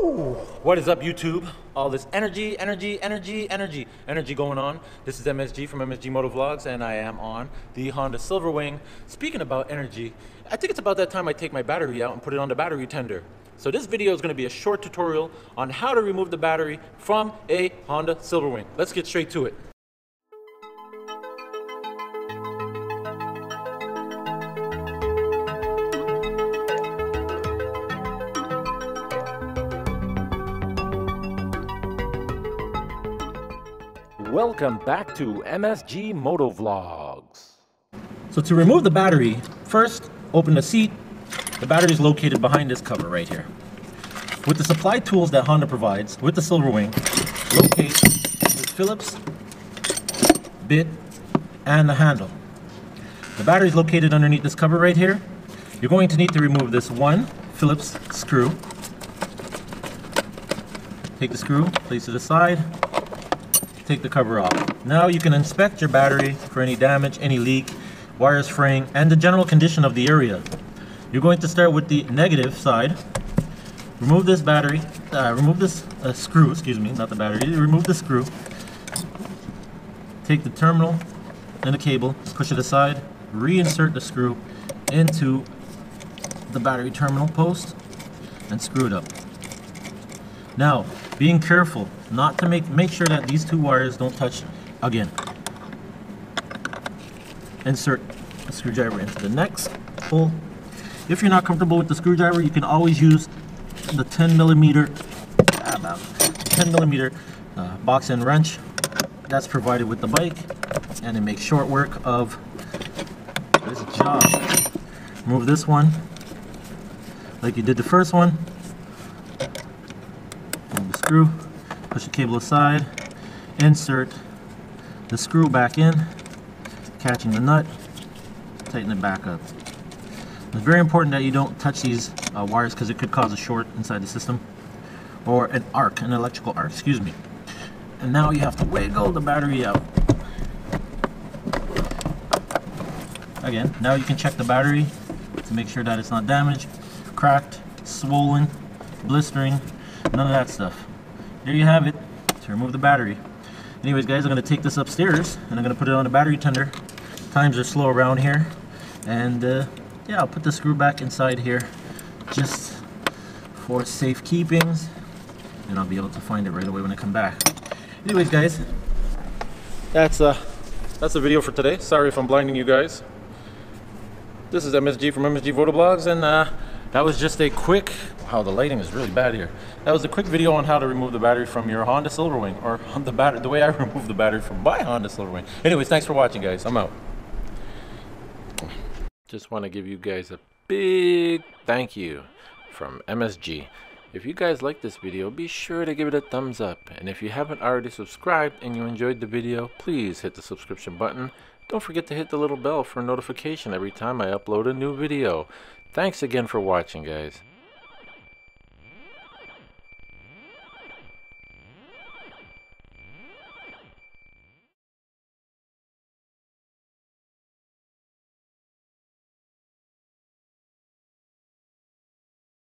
What is up, YouTube? All this energy, energy, energy, energy, energy going on. This is MSG from MSG Moto Vlogs, and I am on the Honda Silverwing. Speaking about energy, I think it's about that time I take my battery out and put it on the battery tender. So this video is going to be a short tutorial on how to remove the battery from a Honda Silverwing. Let's get straight to it. Welcome back to MSG Moto Vlogs. So to remove the battery, first open the seat. The battery is located behind this cover right here. With the supply tools that Honda provides with the Silverwing, locate the Phillips bit and the handle. The battery is located underneath this cover right here. You're going to need to remove this one Phillips screw. Take the screw, place it aside, take the cover off. Now you can inspect your battery for any damage, any leak, wires fraying, and the general condition of the area. You're going to start with the negative side. Remove this battery, uh, remove this uh, screw, excuse me, not the battery, remove the screw. Take the terminal and the cable, push it aside, reinsert the screw into the battery terminal post and screw it up. Now, being careful not to make make sure that these two wires don't touch again. Insert a screwdriver into the next hole. If you're not comfortable with the screwdriver, you can always use the 10 millimeter, 10 millimeter uh, box end wrench that's provided with the bike, and it makes short work of this job. move this one, like you did the first one. Screw push the cable aside, insert the screw back in, catching the nut, tighten it back up. It's very important that you don't touch these uh, wires because it could cause a short inside the system or an arc, an electrical arc, excuse me. And now you have to wiggle the battery out. Again, now you can check the battery to make sure that it's not damaged, cracked, swollen, blistering, none of that stuff there you have it. To remove the battery. Anyways guys I'm gonna take this upstairs and I'm gonna put it on a battery tender. Times are slow around here. And uh, yeah I'll put the screw back inside here just for safe keepings and I'll be able to find it right away when I come back. Anyways guys that's uh that's the video for today. Sorry if I'm blinding you guys. This is MSG from MSG Moto Vlogs and uh, that was just a quick wow the lighting is really bad here. That was a quick video on how to remove the battery from your Honda Silverwing or the battery the way I removed the battery from my Honda Silverwing. Anyways thanks for watching guys. I'm out. Just want to give you guys a big thank you from MSG if you guys like this video be sure to give it a thumbs up. And if you haven't already subscribed and you enjoyed the video please hit the subscription button don't forget to hit the little bell for a notification every time I upload a new video. Thanks again for watching, guys.